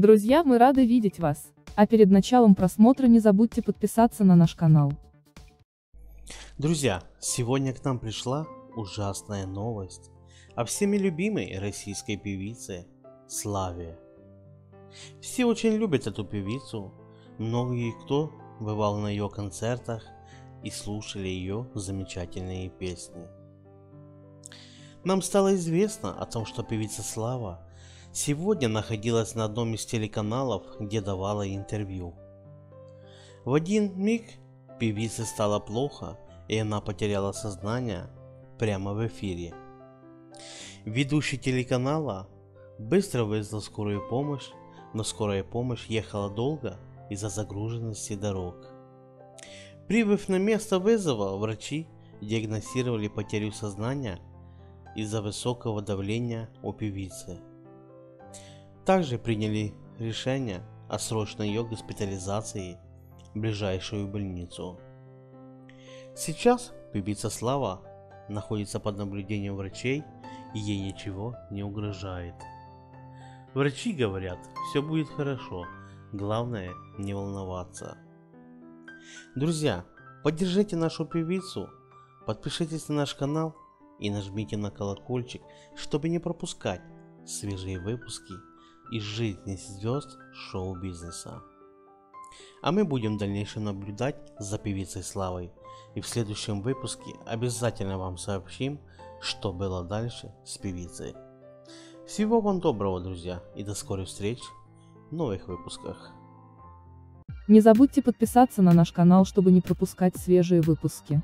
Друзья, мы рады видеть вас. А перед началом просмотра не забудьте подписаться на наш канал. Друзья, сегодня к нам пришла ужасная новость о всеми любимой российской певице Славе. Все очень любят эту певицу, многие кто бывал на ее концертах и слушали ее замечательные песни. Нам стало известно о том, что певица Слава сегодня находилась на одном из телеканалов, где давала интервью. В один миг певице стало плохо, и она потеряла сознание прямо в эфире. Ведущий телеканала быстро вызвал скорую помощь, но скорая помощь ехала долго из-за загруженности дорог. Прибыв на место вызова, врачи диагностировали потерю сознания из-за высокого давления у певицы. Также приняли решение о срочной ее госпитализации в ближайшую больницу. Сейчас певица Слава находится под наблюдением врачей и ей ничего не угрожает. Врачи говорят, все будет хорошо, главное не волноваться. Друзья, поддержите нашу певицу, подпишитесь на наш канал и нажмите на колокольчик, чтобы не пропускать свежие выпуски из жизни звезд шоу-бизнеса. А мы будем в дальнейшем наблюдать за певицей Славой и в следующем выпуске обязательно вам сообщим, что было дальше с певицей. Всего вам доброго, друзья, и до скорых встреч в новых выпусках. Не забудьте подписаться на наш канал, чтобы не пропускать свежие выпуски.